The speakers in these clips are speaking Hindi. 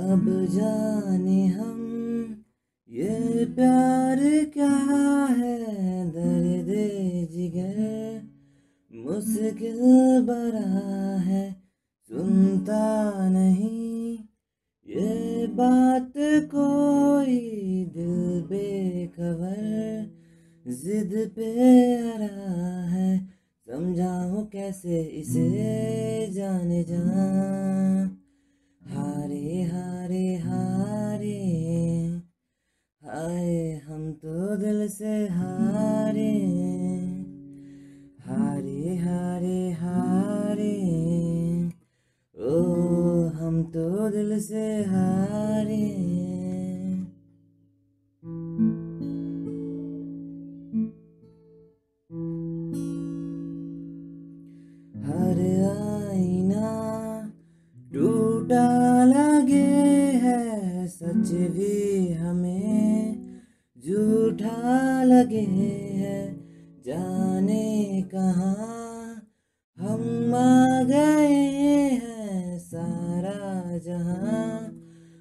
अब जाने हम, ये प्यार क्या है? दर्द जिगर मुश्किल बड़ा है, सुनता नहीं। ये बात कोई दिल बेखबर जिद पे रहा है, समझाऊं कैसे इसे जाने जा से हारे हारे हारे हारे। ओ, हम तो दिल से हारे। हर आईना टूटा लगे है, सच भी हमें झूठा लगे है जाने कहाँ। हम आ गए हैं सारा जहाँ।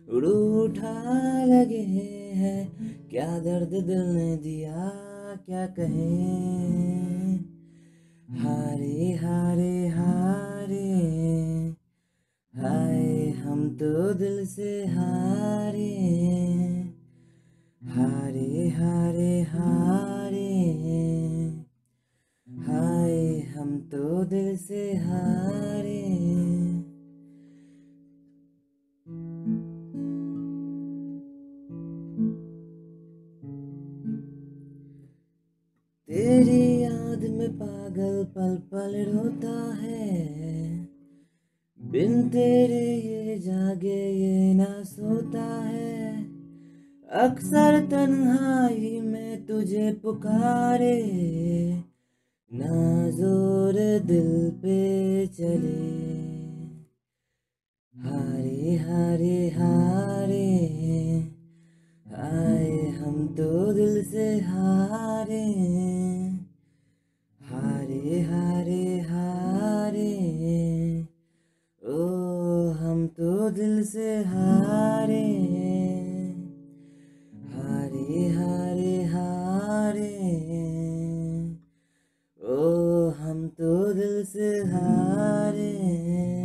उठा लगे है, क्या दर्द दिल ने दिया, क्या कहें। हारे हारे हारे, हाय, हम तो दिल से हारे हारे। हाय, हम तो दिल से हारे तेरी याद में पागल पल पल रोता है। बिन तेरे ये जागे, ये ना सोता है। अक्सर तन्हाई में तुझे पुकारे। ना ज़ोर दिल पे चले। हारे हारे हारे, आए हम तो दिल से हारे। हारे हारे हारे, ओ हम तो दिल से हारे। heart.